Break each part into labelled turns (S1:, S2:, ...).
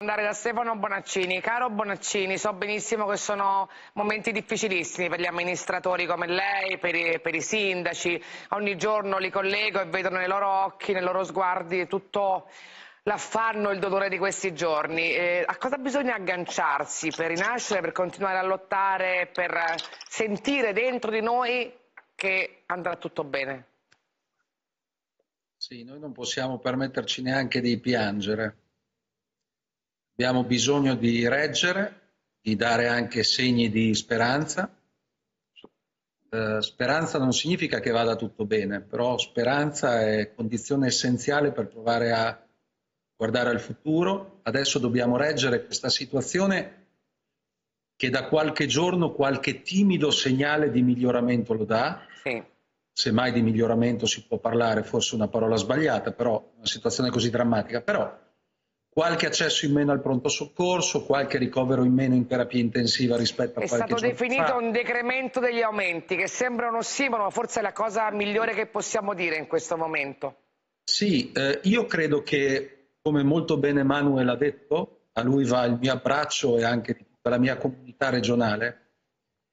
S1: andare da Stefano Bonaccini. Caro Bonaccini, so benissimo che sono momenti difficilissimi per gli amministratori come lei, per i, per i sindaci. Ogni giorno li collego e vedo nei loro occhi, nei loro sguardi tutto l'affanno, il dolore di questi giorni. Eh, a cosa bisogna agganciarsi per rinascere, per continuare a lottare, per sentire dentro di noi che andrà tutto bene?
S2: Sì, noi non possiamo permetterci neanche di piangere Abbiamo bisogno di reggere, di dare anche segni di speranza. Eh, speranza non significa che vada tutto bene, però speranza è condizione essenziale per provare a guardare al futuro. Adesso dobbiamo reggere questa situazione che da qualche giorno qualche timido segnale di miglioramento lo dà. Sì. Se mai di miglioramento si può parlare, forse una parola sbagliata, però una situazione così drammatica. Però qualche accesso in meno al pronto soccorso, qualche ricovero in meno in terapia intensiva rispetto a
S1: è
S2: qualche
S1: giorno fa. È stato definito un decremento degli aumenti, che sembra un ossimoro, ma forse è la cosa migliore che possiamo dire in questo momento.
S2: Sì, eh, io credo che, come molto bene Manuel ha detto, a lui va il mio abbraccio e anche di tutta la mia comunità regionale,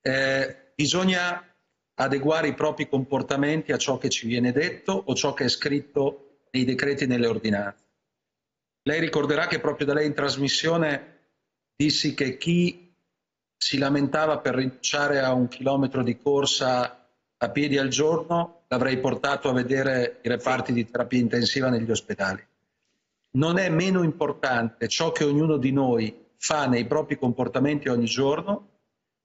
S2: eh, bisogna adeguare i propri comportamenti a ciò che ci viene detto o ciò che è scritto nei decreti e nelle ordinanze. Lei ricorderà che proprio da lei in trasmissione dissi che chi si lamentava per rinunciare a un chilometro di corsa a piedi al giorno l'avrei portato a vedere i reparti di terapia intensiva negli ospedali. Non è meno importante ciò che ognuno di noi fa nei propri comportamenti ogni giorno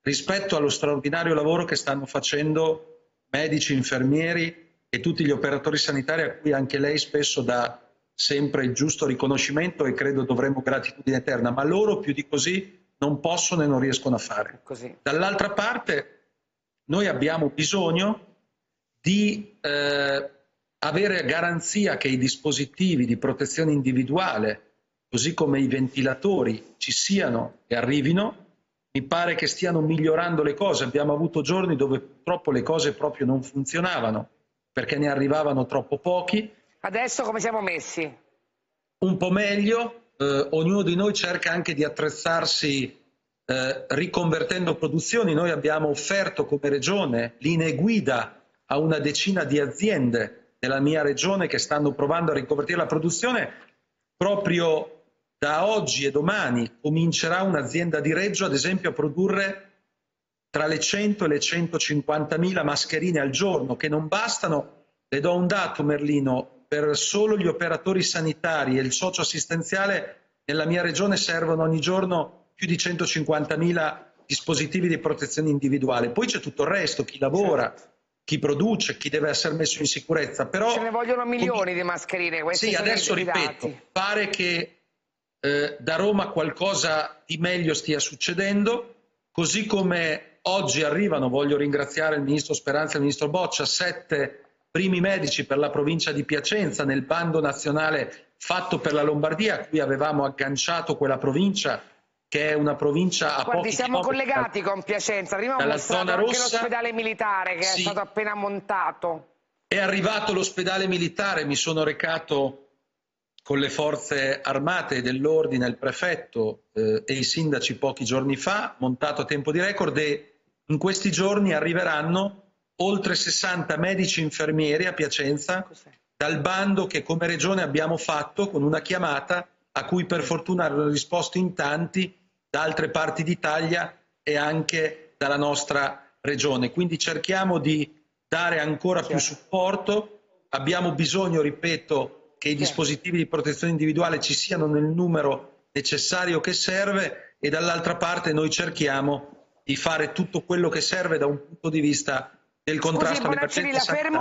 S2: rispetto allo straordinario lavoro che stanno facendo medici, infermieri e tutti gli operatori sanitari a cui anche lei spesso dà sempre il giusto riconoscimento e credo dovremmo gratitudine eterna, ma loro più di così non possono e non riescono a fare. Dall'altra parte noi abbiamo bisogno di eh, avere garanzia che i dispositivi di protezione individuale, così come i ventilatori, ci siano e arrivino. Mi pare che stiano migliorando le cose. Abbiamo avuto giorni dove purtroppo le cose proprio non funzionavano perché ne arrivavano troppo pochi
S1: Adesso come siamo messi?
S2: Un po' meglio, eh, ognuno di noi cerca anche di attrezzarsi eh, riconvertendo produzioni. Noi abbiamo offerto come regione linee guida a una decina di aziende della mia regione che stanno provando a riconvertire la produzione. Proprio da oggi e domani comincerà un'azienda di Reggio, ad esempio, a produrre tra le 100 e le 150 mila mascherine al giorno, che non bastano. Le do un dato, Merlino, per solo gli operatori sanitari e il socioassistenziale nella mia regione servono ogni giorno più di 150.000 dispositivi di protezione individuale. Poi c'è tutto il resto, chi lavora, certo. chi produce, chi deve essere messo in sicurezza. Però,
S1: Ce ne vogliono milioni di mascherine.
S2: Sì, adesso ripeto, pare che eh, da Roma qualcosa di meglio stia succedendo, così come oggi arrivano, voglio ringraziare il Ministro Speranza e il Ministro Boccia, sette primi medici per la provincia di Piacenza nel bando nazionale fatto per la Lombardia, a cui avevamo agganciato quella provincia che è una provincia a
S1: Guardi, siamo collegati con Piacenza, prima ho mostrato anche l'ospedale militare che sì. è stato appena montato.
S2: È arrivato l'ospedale militare, mi sono recato con le forze armate dell'ordine, il prefetto eh, e i sindaci pochi giorni fa, montato a tempo di record e in questi giorni arriveranno oltre 60 medici infermieri a Piacenza dal bando che come regione abbiamo fatto con una chiamata a cui per fortuna hanno risposto in tanti da altre parti d'Italia e anche dalla nostra regione. Quindi cerchiamo di dare ancora più supporto, abbiamo bisogno, ripeto, che i dispositivi di protezione individuale ci siano nel numero necessario che serve e dall'altra parte noi cerchiamo di fare tutto quello che serve da un punto di vista del contrasto
S1: Scusi,
S2: alle
S1: fermo